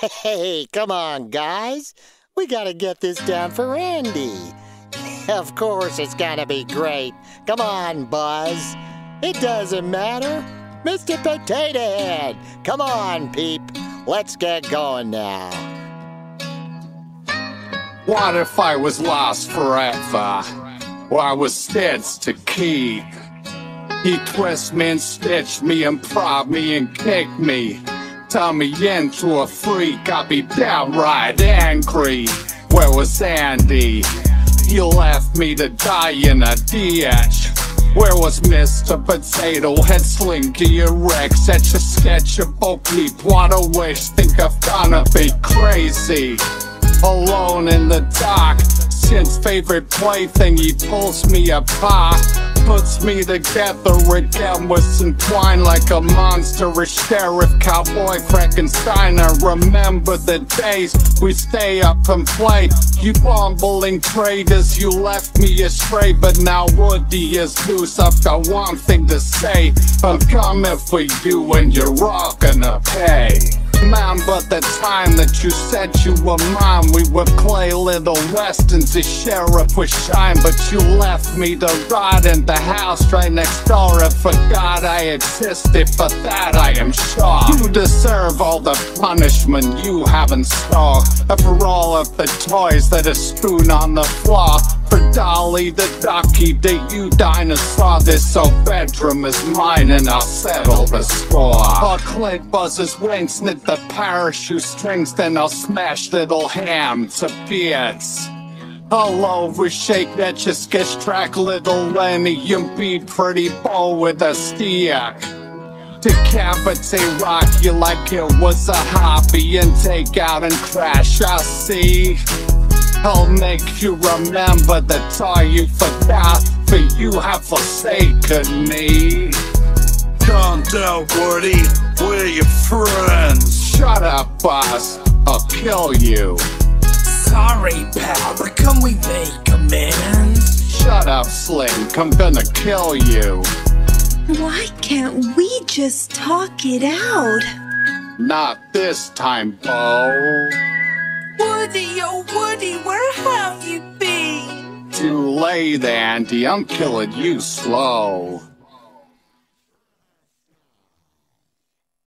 Hey, come on, guys. We gotta get this down for Andy. Of course, it's gonna be great. Come on, Buzz. It doesn't matter. Mr. Potato Head, come on, Peep. Let's get going now. What if I was lost forever? Or I was stitched to keep? He twist me and stitch me and prod me and kick me. Turn me into a freak, I'd be downright angry. Where was Andy? He left me to die in a ditch. Where was Mr. Potato Head Slinky Rex? Etch a sketch of Bo Peep, what a wish, think I'm gonna be crazy. Alone in the dark, since favorite plaything, he pulls me apart. Puts me together again with some twine like a monster-ish sheriff cowboy Frankenstein. I remember the days we stay up and play. You bumbling traitors, you left me astray. But now Woody is loose, I've got one thing to say. I'm coming for you and you're all gonna pay. Remember the time that you said you were mine We would play little westerns, the sheriff would shine But you left me to rot in the house right next door. And forgot I existed, for that I am sure. You deserve all the punishment you have in store. For all of the toys that are strewn on the floor. For Dolly the ducky, the you dinosaur. This old bedroom is mine and I'll settle the score I'll Buzz's wings, snip the parachute strings Then I'll smash little Hamm to bits. Over, shake that just sketch track little Lenny and beat pretty Bo with a stick. Decapitate rock you like it was a hobby And take out and crash, I see. I'll make you remember the time you forgot For you have forsaken me Calm down, Woody. We're your friends. Shut up, Buzz I'll kill you Sorry, pal, but can we make amends? Shut up, Slink, I'm gonna kill you Why can't we just talk it out? Not this time, Bo Woody, oh Woody, where have you been? Too late, Andy, I'm killing you slow